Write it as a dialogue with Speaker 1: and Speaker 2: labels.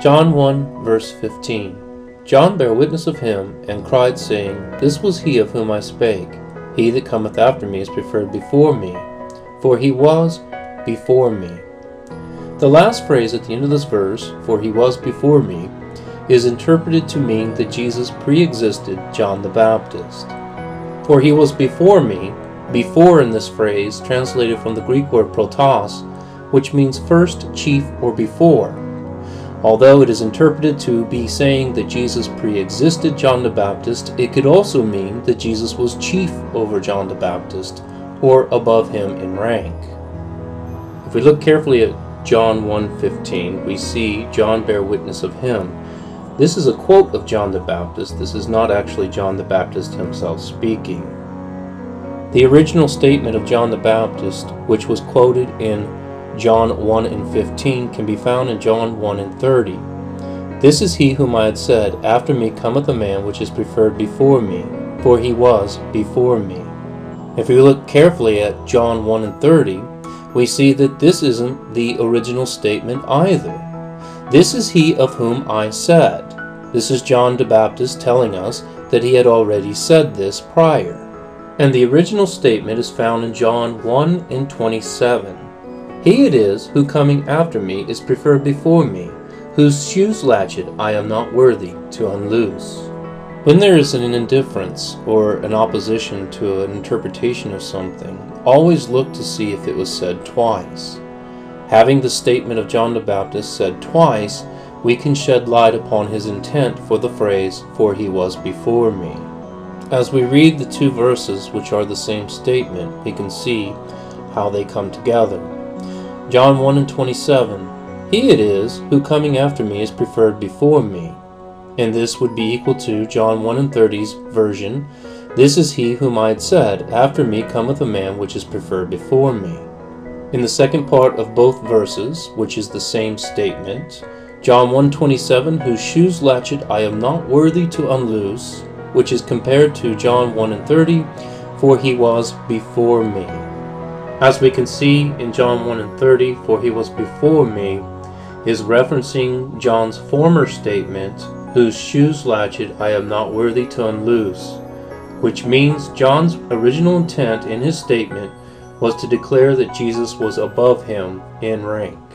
Speaker 1: John 1, verse 15. John bare witness of him, and cried, saying, This was he of whom I spake. He that cometh after me is preferred before me, for he was before me. The last phrase at the end of this verse, for he was before me, is interpreted to mean that Jesus pre existed John the Baptist. For he was before me, before in this phrase, translated from the Greek word protos, which means first, chief, or before. Although it is interpreted to be saying that Jesus pre existed John the Baptist, it could also mean that Jesus was chief over John the Baptist, or above him in rank. If we look carefully at John 1:15, we see John bear witness of him. This is a quote of John the Baptist. This is not actually John the Baptist himself speaking. The original statement of John the Baptist, which was quoted in John 1 and 15, can be found in John 1 and 30. This is he whom I had said, After me cometh a man which is preferred before me, for he was before me. If we look carefully at John 1 and 30, we see that this isn't the original statement either. This is he of whom I said. This is John the Baptist telling us that he had already said this prior. And the original statement is found in John 1 and 27. He it is who coming after me is preferred before me, whose shoes latchet I am not worthy to unloose. When there is an indifference or an opposition to an interpretation of something, always look to see if it was said twice. Having the statement of John the Baptist said twice, we can shed light upon his intent for the phrase, For he was before me. As we read the two verses, which are the same statement, we can see how they come together. John 1 and 27 He it is who coming after me is preferred before me. And this would be equal to John 1 and 30's version This is he whom I had said, After me cometh a man which is preferred before me. In the second part of both verses, which is the same statement, John 1:27, whose shoes latchet I am not worthy to unloose, which is compared to John 1 and 30, for he was before me. As we can see in John 1 and 30, for he was before me, is referencing John's former statement, whose shoes latchet I am not worthy to unloose, which means John's original intent in his statement was to declare that Jesus was above him in rank.